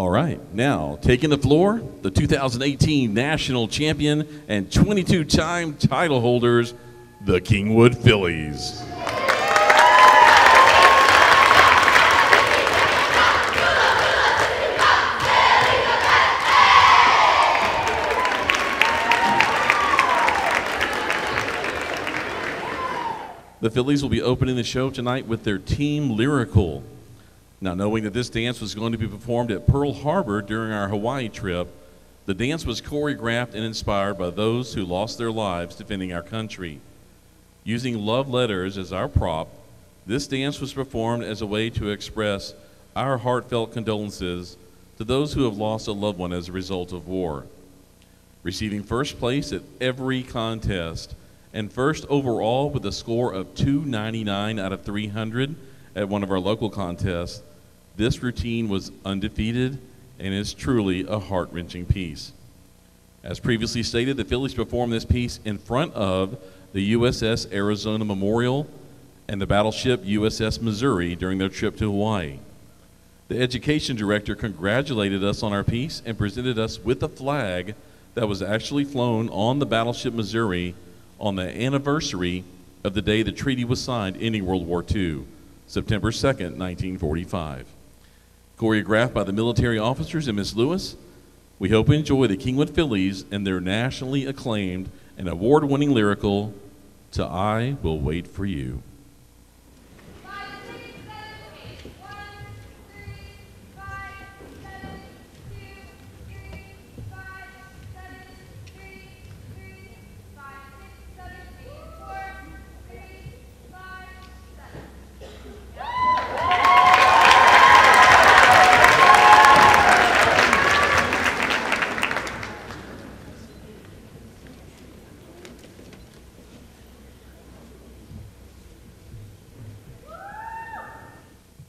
All right, now taking the floor, the 2018 national champion and 22 time title holders, the Kingwood Fillies. The Fillies will be opening the show tonight with their Team Lyrical. Now, knowing that this dance was going to be performed at Pearl Harbor during our Hawaii trip, the dance was choreographed and inspired by those who lost their lives defending our country. Using love letters as our prop, this dance was performed as a way to express our heartfelt condolences to those who have lost a loved one as a result of war. Receiving first place at every contest and first overall with a score of 299 out of 300 at one of our local contests, this routine was undefeated and is truly a heart wrenching piece. As previously stated, the Fillies performed this piece in front of the USS Arizona Memorial and the battleship USS Missouri during their trip to Hawaii. The education director congratulated us on our piece and presented us with a flag that was actually flown on the battleship Missouri on the anniversary of the day the treaty was signed ending World War II, September 2nd, 1945. Choreographed by the military officers and Miss Lewis, we hope you enjoy the Kingwood Fillies and their nationally acclaimed and award winning lyrical, To I Will Wait for You.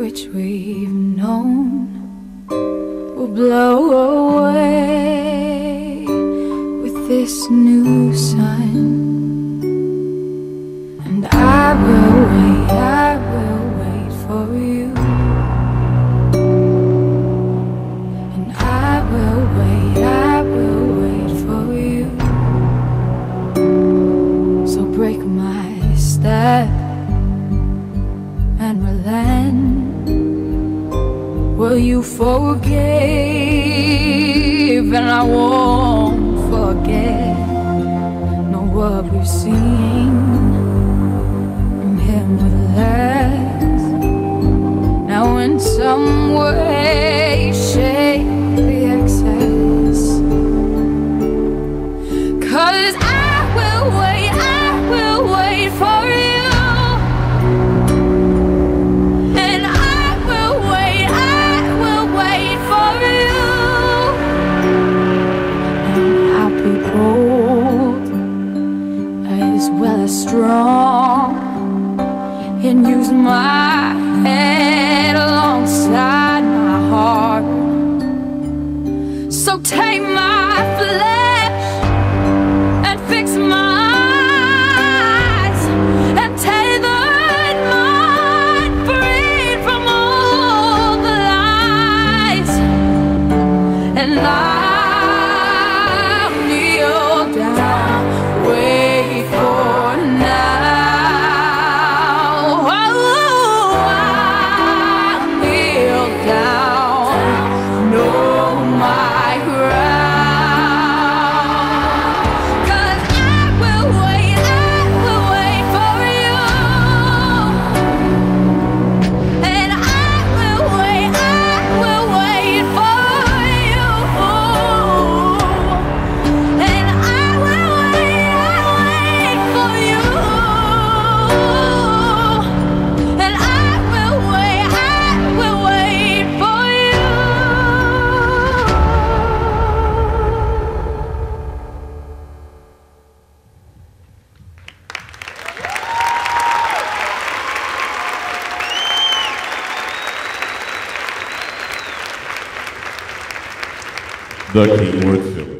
which we've known, will blow away with this new sun. And I will wait, I will wait for you. And I will wait, I will wait for you. So break my step and relent. Will you forgive? And I won't forget. No, what we've seen from him with less. The Kingwood Fillies.